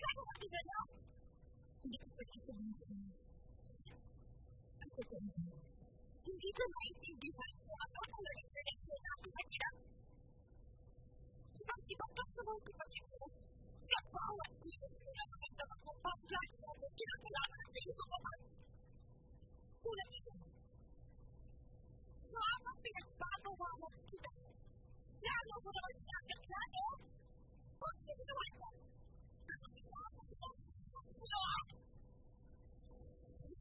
Travel up to the hill. You can put your hands down. That's a good one. You keep your mind in your back. I'm not going to let you get it out and pick it up. You must keep up with the work of what you do. Step forward. You can see how much of a whole lot of life you have to get up and out of the whole lot. Who let me go? No, I'm not going to stop the world of people. Now, look what I was trying to tell you.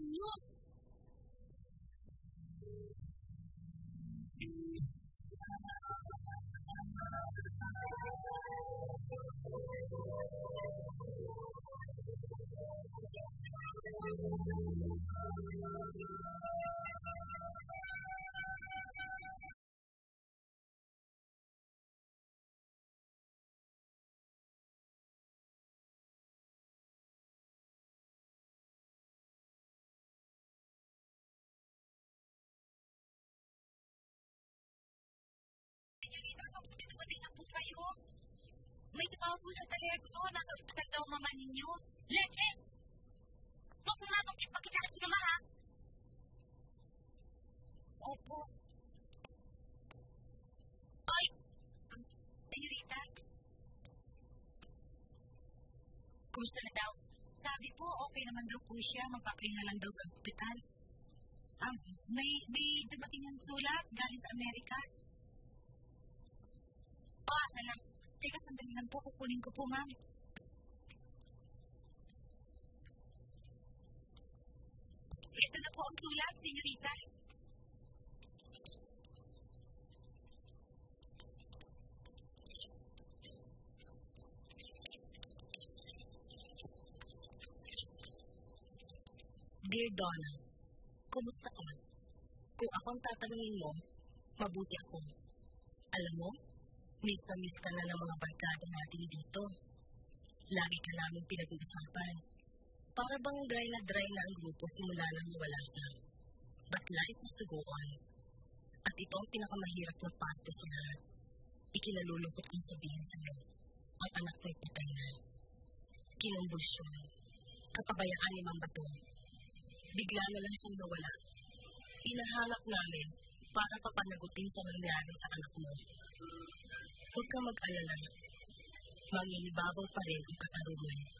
No, kayo. May tumawag po sa telepono. Nasa ospital daw mama ninyo. Leche! Huwag mo nga itong ipagkita si mama, ha? Opo. Ay! Um, Senorita? Kumusta na daw? Sabi po, okay naman daw po siya. Magpapahinga lang daw sa ospital. Um, may, may dumating ng sulat galing sa Amerika. O, asan na? Teka, sandali lang po. Kukunin ko po, ma'am. Sulat, senyorita. Dear Donna, kumusta ka? Kung ako ang tatanungin mo, mabuti ako. Alam mo, miss na miss ka na ng mga barkada natin dito. Lagi ka namin pinag-uusapan. Para bang dry na dry na ang grupo simula nang wala ka. But life has to go on. At ito ang pinakamahirap na parte sa lahat. Ikinalulungkot kong sabihin sa'yo, ang anak ko'y patay na. Kinumbulsyon. Kapabayaan ni Mang. Bigla na lang siyang nawala. Hinahanap namin para papanagutin sa nangyari sa anak mo. Huwag ka mag-alala. Mangingibabaw pa rin ang katarungan.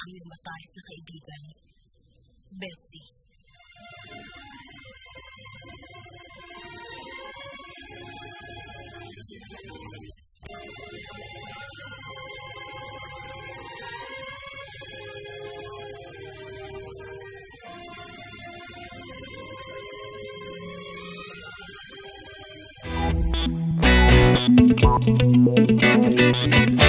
Ang iyong matalik na kaibigan, Betsy. Thank